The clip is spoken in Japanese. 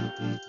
ピッ!